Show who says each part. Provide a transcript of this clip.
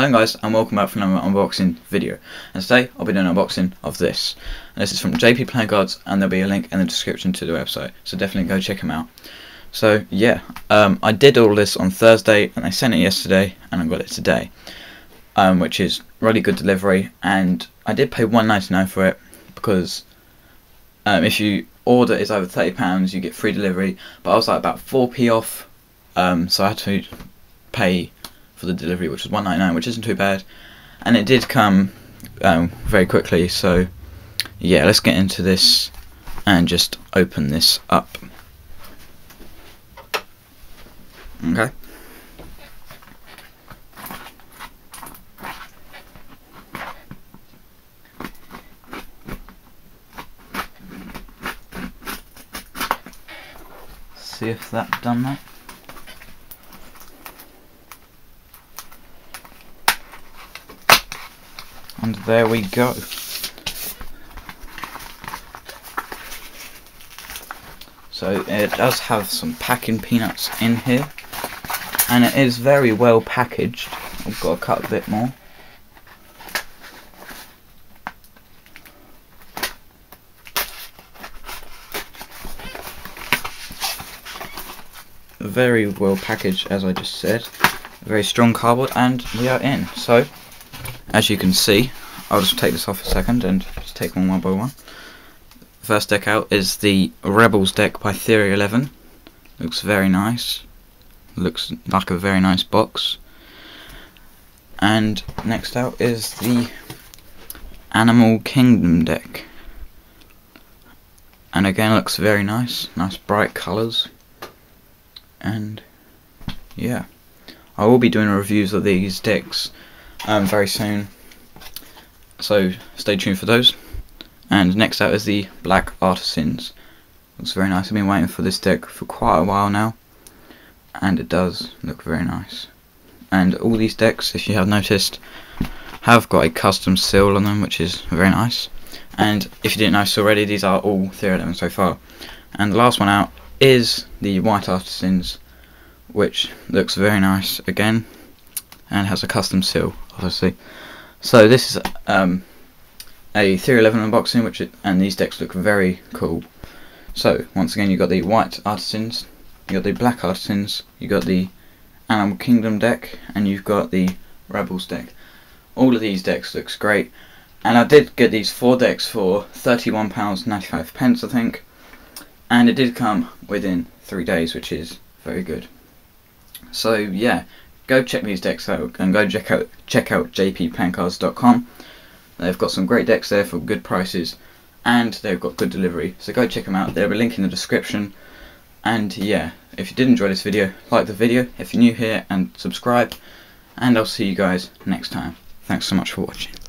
Speaker 1: Hello guys and welcome back for another unboxing video. And today I'll be doing an unboxing of this. And this is from JP Playing Cards and there'll be a link in the description to the website so definitely go check them out. So yeah um, I did all this on Thursday and I sent it yesterday and I got it today um, which is really good delivery and I did pay 1.99 for it because um, if you order is over £30 you get free delivery but I was like about 4p off um, so I had to pay for the delivery, which was 199, which isn't too bad. And it did come um, very quickly, so yeah, let's get into this and just open this up. Okay. See if that done that. And there we go. So it does have some packing peanuts in here. And it is very well packaged. I've got to cut a bit more. Very well packaged as I just said. Very strong cardboard and we are in. So as you can see, I'll just take this off a second and just take one one by one. First deck out is the Rebels deck by Theory 11. Looks very nice. Looks like a very nice box. And next out is the Animal Kingdom deck. And again looks very nice. Nice bright colours. And yeah. I will be doing reviews of these decks um, very soon. So stay tuned for those. And next out is the Black Artisans. Looks very nice. I've been waiting for this deck for quite a while now. And it does look very nice. And all these decks, if you have noticed, have got a custom seal on them, which is very nice. And if you didn't notice already, these are all Theory 11 so far. And the last one out is the White Artisans, which looks very nice again and has a custom seal, obviously. So this is um, a Theory 11 unboxing, which it, and these decks look very cool. So once again, you got the White Artisans, you got the Black Artisans, you got the Animal Kingdom deck, and you've got the Rebels deck. All of these decks looks great, and I did get these four decks for £31.95 pence, I think, and it did come within three days, which is very good. So yeah, go check these decks out and go check out check out jpplayingcards.com. They've got some great decks there for good prices and they've got good delivery. So go check them out. There'll be a link in the description. And yeah, if you did enjoy this video, like the video if you're new here and subscribe. And I'll see you guys next time. Thanks so much for watching.